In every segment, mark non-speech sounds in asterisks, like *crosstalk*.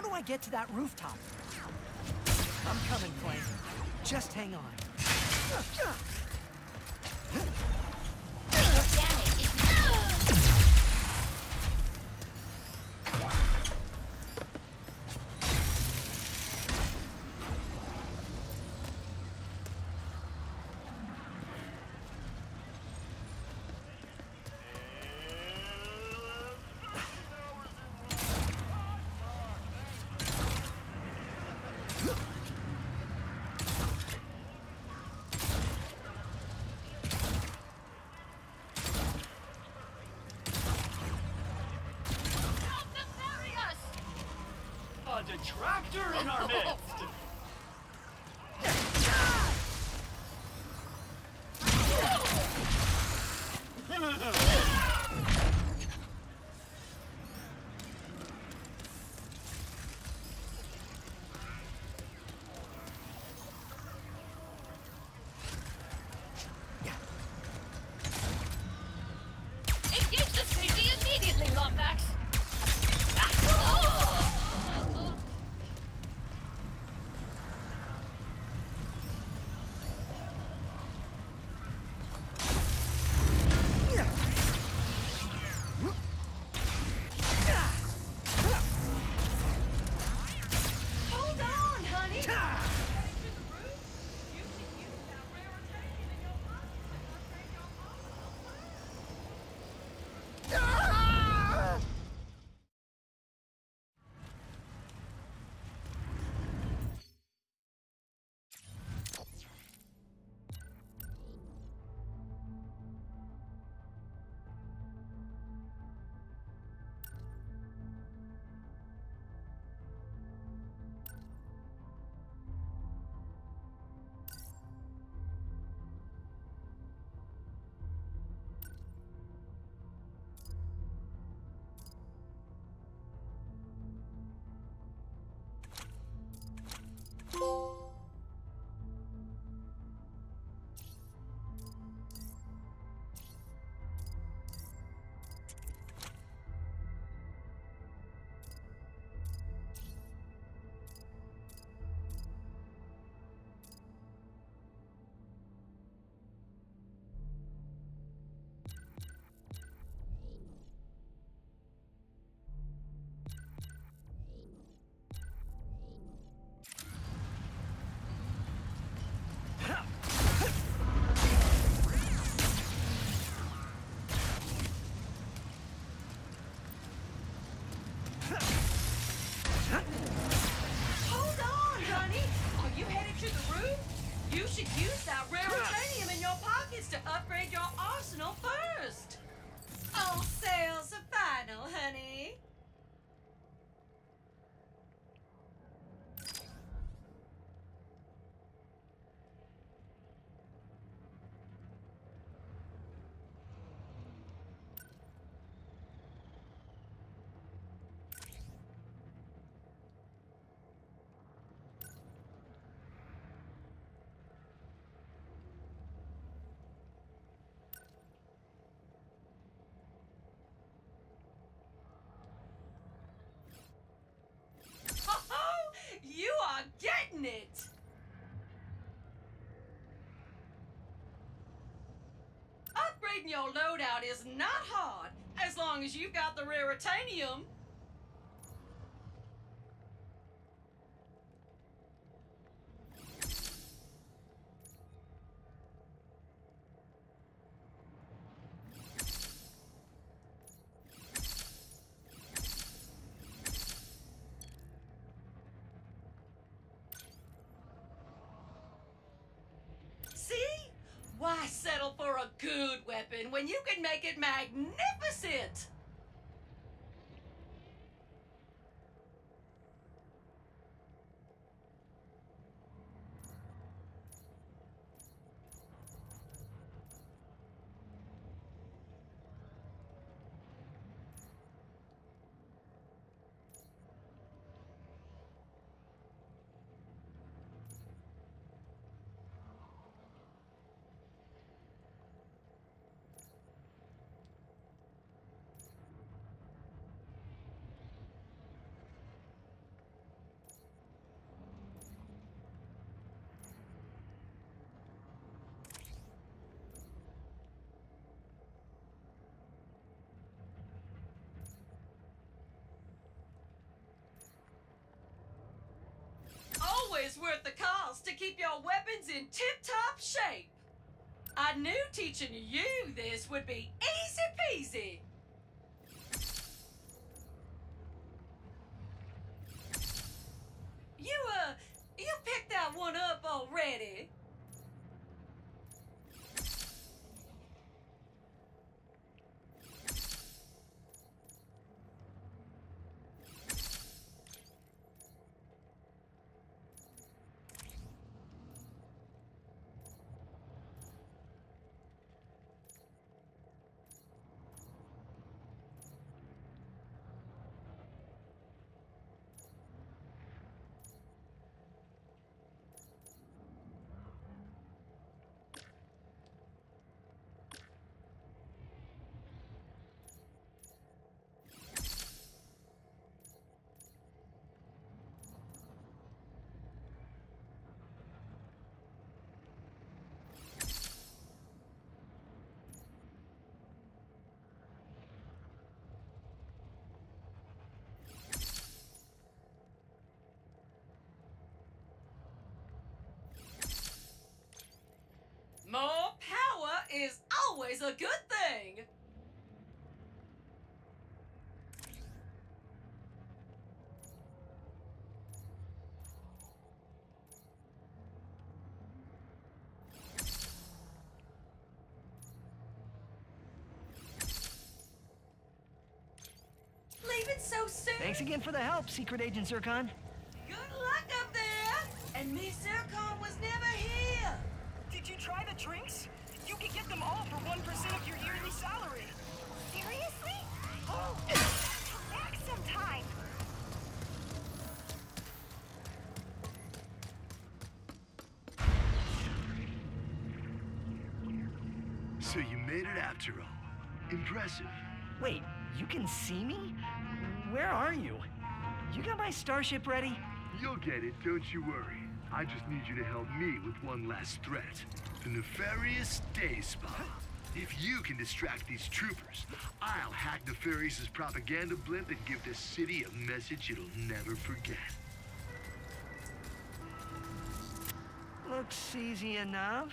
How do I get to that rooftop? I'm coming, Clank. Just hang on. A detractor in our midst. Loadout is not hard, as long as you've got the raritanium. Make it magnificent? Always worth the cost to keep your weapons in tip top shape. I knew teaching you this would be easy peasy. You, uh, you picked that one up already. More power is always a good thing. Leaving so soon? Thanks again for the help, Secret Agent Zurkon. Good luck up there! And me, Zurkon, was never here! Did you try the drinks? You get them all for 1% of your yearly salary. Seriously? Oh, back sometime. So you made it after all. Impressive. Wait, you can see me? Where are you? You got my starship ready? You'll get it, don't you worry. I just need you to help me with one last threat. The nefarious day spa. If you can distract these troopers, I'll hack the Nefarious' propaganda blimp and give the city a message it'll never forget. Looks easy enough.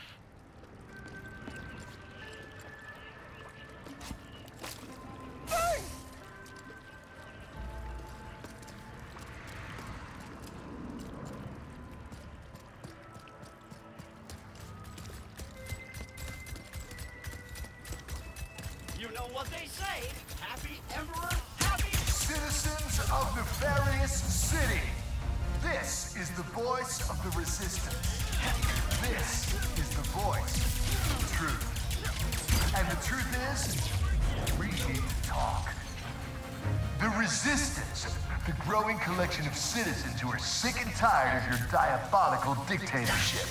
Voice truth. And the truth is, we need to talk. The Resistance, the growing collection of citizens who are sick and tired of your diabolical dictatorship.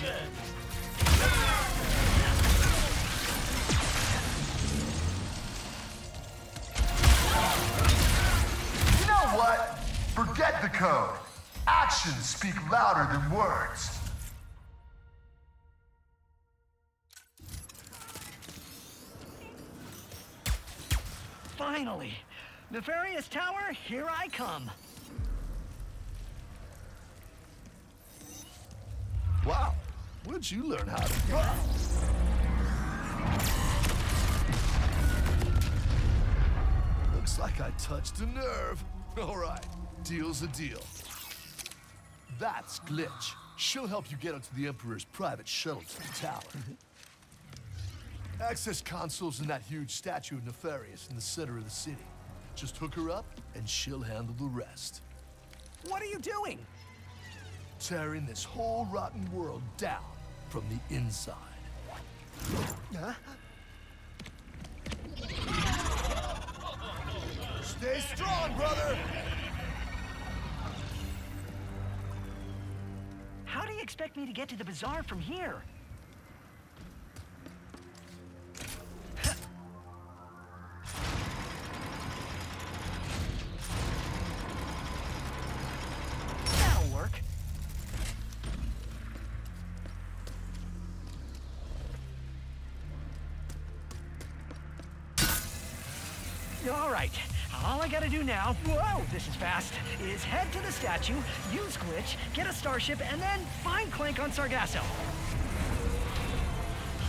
You know what? Forget the code. Actions speak louder than words. Finally! Nefarious Tower, here I come. Wow, where'd you learn how to do Looks like I touched a nerve. *laughs* All right, deal's a deal. That's Glitch. She'll help you get onto the Emperor's private shuttle to the tower. Access console's in that huge statue of Nefarious in the center of the city. Just hook her up, and she'll handle the rest. What are you doing? Tearing this whole rotten world down from the inside. Huh? Stay strong, brother! How do you expect me to get to the bazaar from here? Now, whoa, this is fast, is head to the statue, use Glitch, get a starship, and then find Clank on Sargasso.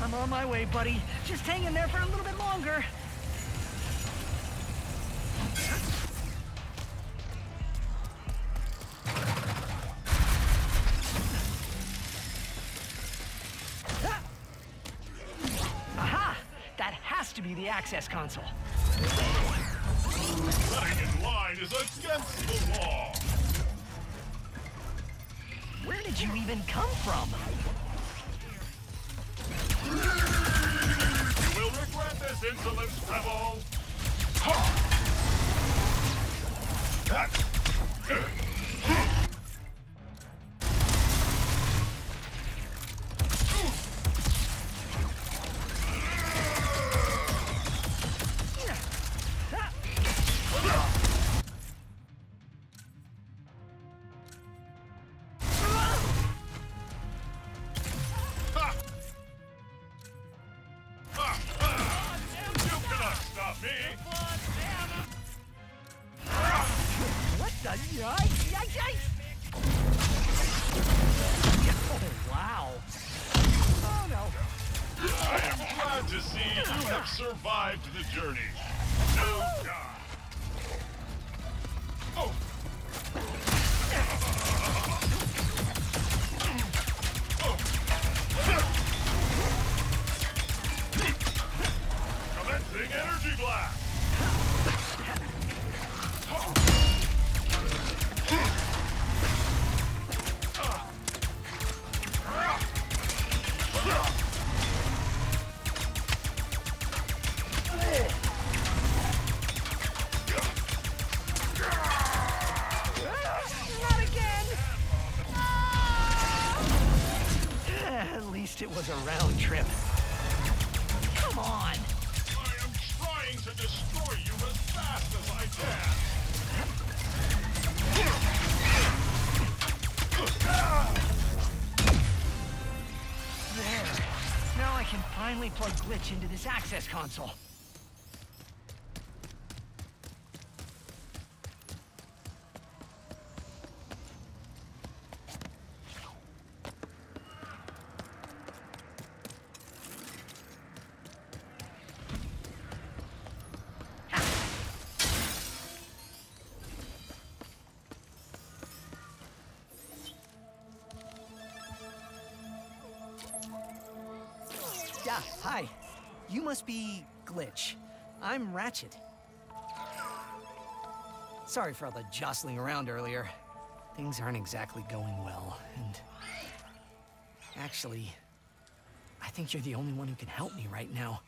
I'm on my way, buddy. Just hang in there for a little bit longer. Aha! That has to be the access console. Getting in line is against the law. Where did you even come from? You will regret this insolence, rebel. Ha! What the? Yikes! Yikes! Yikes! Oh, wow. Oh, no. I am glad to see you have survived the journey. No die. Least it was a round trip. Come on! I am trying to destroy you as fast as I can! There. Now I can finally plug Glitch into this access console. I'm Ratchet. Sorry for all the jostling around earlier. Things aren't exactly going well, and... Actually, I think you're the only one who can help me right now.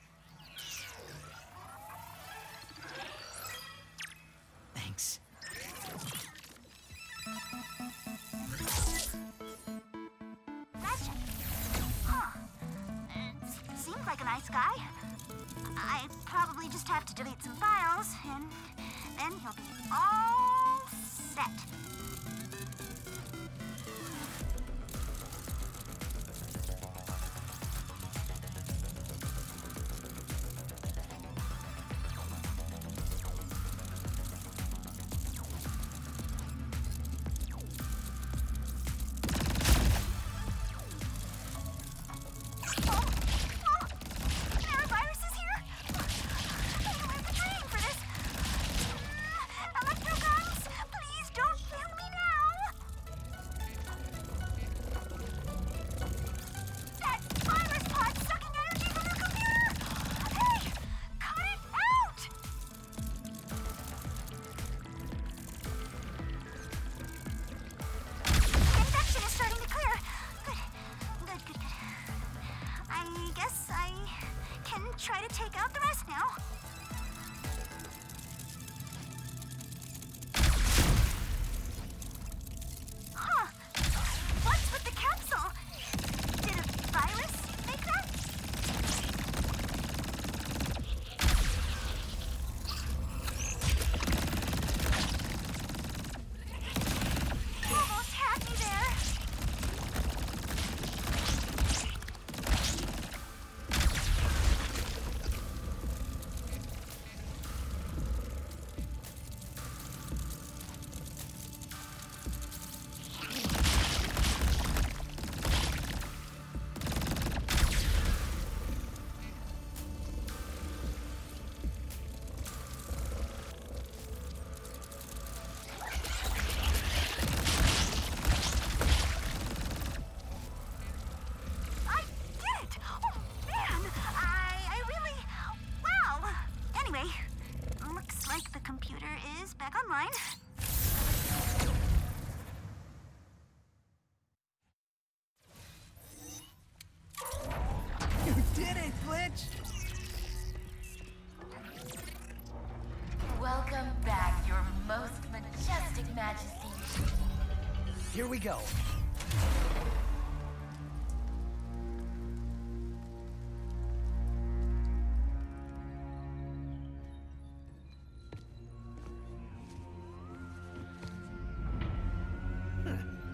Here we go.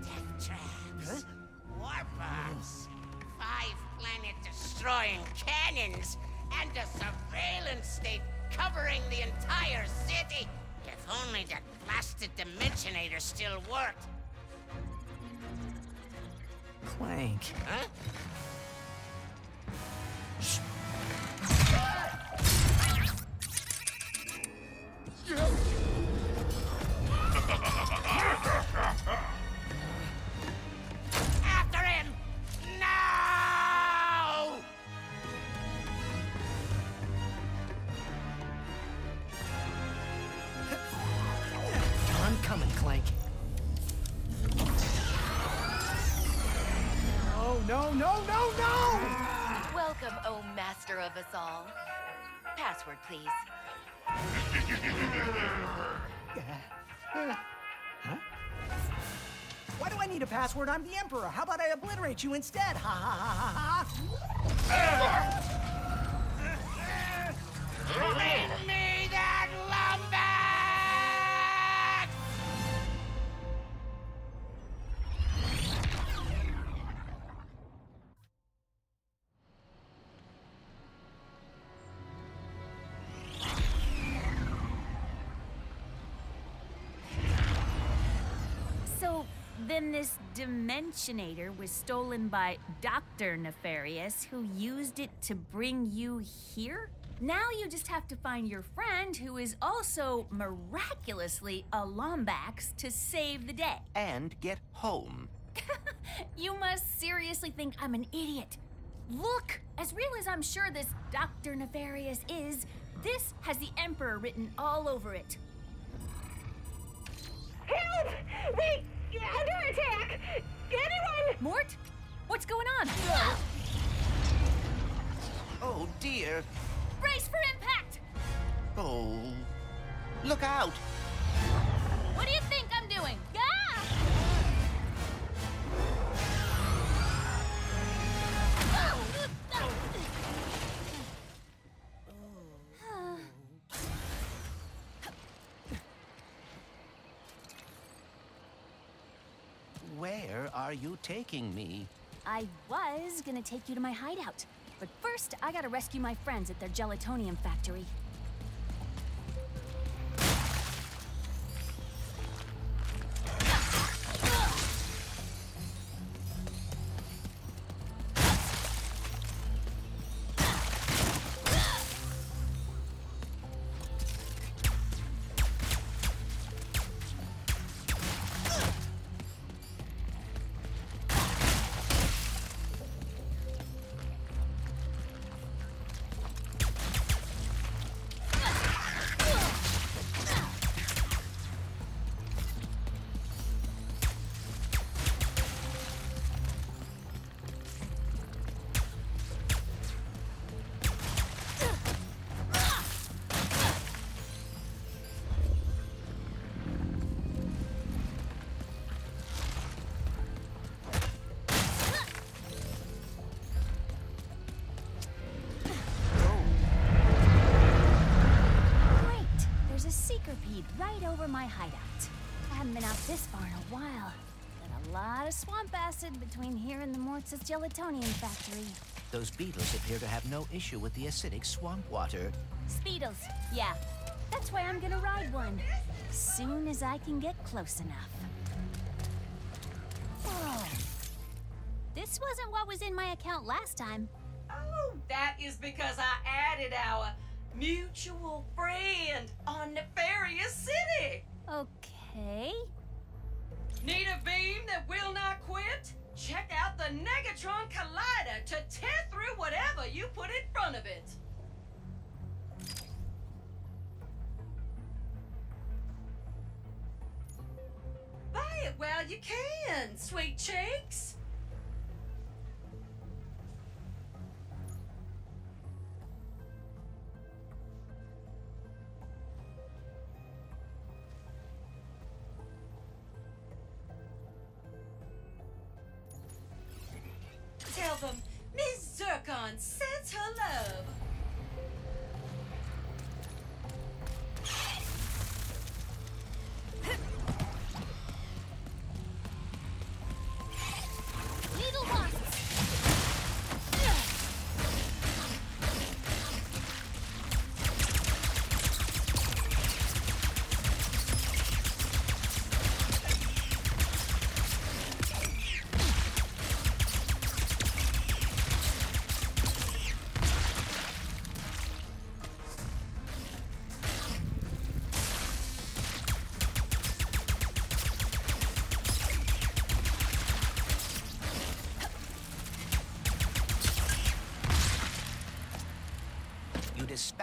Death traps. Coming, Clank. No, no, no, no, no! Welcome, oh master of us all. Password, please. *laughs* Why do I need a password? I'm the Emperor. How about I obliterate you instead? Ha ha ha ha ha! Bring Dimensionator was stolen by Dr. Nefarious, who used it to bring you here? Now you just have to find your friend, who is also miraculously a Lombax, to save the day. And get home. *laughs* You must seriously think I'm an idiot. Look, as real as I'm sure this Dr. Nefarious is, this has the Emperor written all over it. Help! We under attack! Anyone? Mort? What's going on? *gasps* Oh dear. Brace for impact! Oh. Look out! What do you think I'm doing? Ah! Where are you taking me? I was gonna take you to my hideout, but first I gotta rescue my friends at their gelatonium factory. Right over my hideout. I haven't been out this far in a while. Got a lot of swamp acid between here and the Mortis gelatonium factory. Those beetles appear to have no issue with the acidic swamp water. Speetles, yeah. That's why I'm gonna ride one. Soon as I can get close enough. Whoa. This wasn't what was in my account last time. Oh, that is because I added our mutual friend on Nefarious City. Okay. Need a beam that will not quit? Check out the Negatron Collider to tear through whatever you put in front of it. Buy it while you can, sweet cheeks.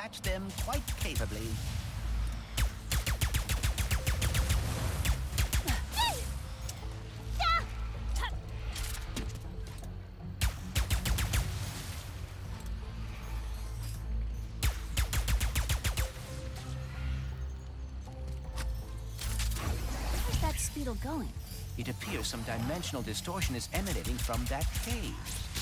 Dispatch them quite capably. Where's that speetle going? It appears some dimensional distortion is emanating from that cave.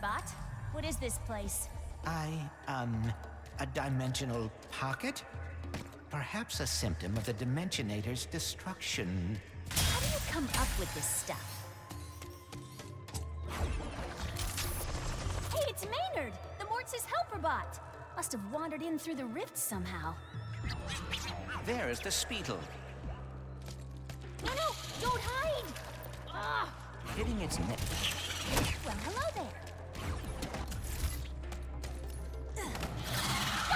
Bot. What is this place? I, um, a dimensional pocket? Perhaps a symptom of the Dimensionator's destruction. How do you come up with this stuff? Hey, it's Maynard, the Mortis helper bot. Must have wandered in through the rift somehow. There is the Speetle, No, no, don't hide! Ah, hitting its neck. well, hello there.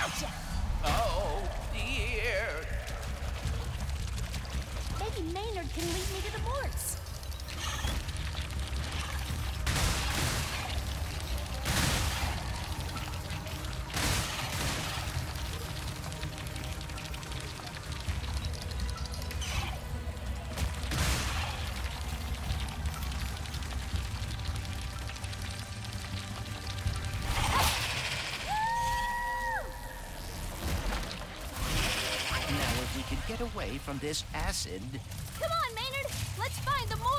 Oh, dear. Maybe Maynard can lead me to the Morts. Away from this acid. Come on, Maynard! Let's find the Morts!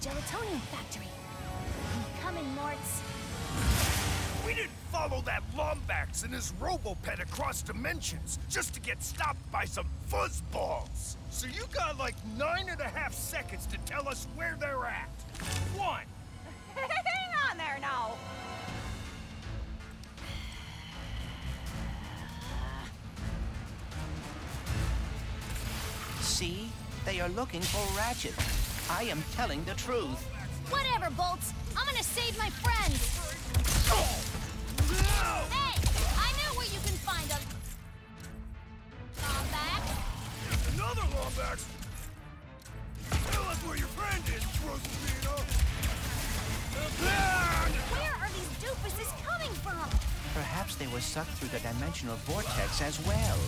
Gelatonium factory. I'm coming, Morts. We didn't follow that Lombax and his Robopet across dimensions just to get stopped by some fuzzballs. So you got like nine and a half seconds to tell us where they're at. One. *laughs* Hang on there now. See? They are looking for Ratchet. I am telling the truth. Whatever, Bolts. I'm gonna save my friends. Hey, I know where you can find them. Lombax. Another Lombax? Tell us where your friend is, Rosafina. Where are these doofuses coming from? Perhaps they were sucked through the dimensional vortex as well.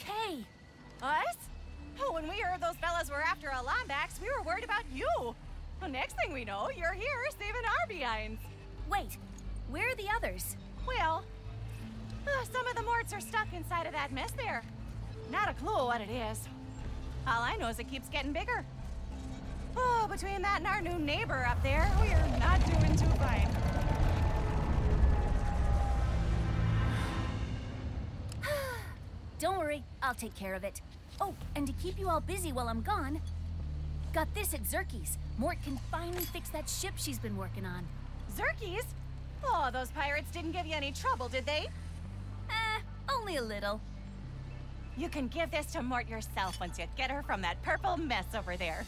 Okay. Us? Oh, when we heard those fellas were after a Lombax, we were worried about you. Well, next thing we know, you're here saving our behinds. Wait, where are the others? Well, uh, some of the morts are stuck inside of that mess there. Not a clue what it is. All I know is it keeps getting bigger. Oh, between that and our new neighbor up there, we are not doing too fine. Don't worry, I'll take care of it. Oh, and to keep you all busy while I'm gone, got this at Zurkie's. Mort can finally fix that ship she's been working on. Zurkie's? Oh, those pirates didn't give you any trouble, did they? Eh, only a little. You can give this to Mort yourself once you get her from that purple mess over there.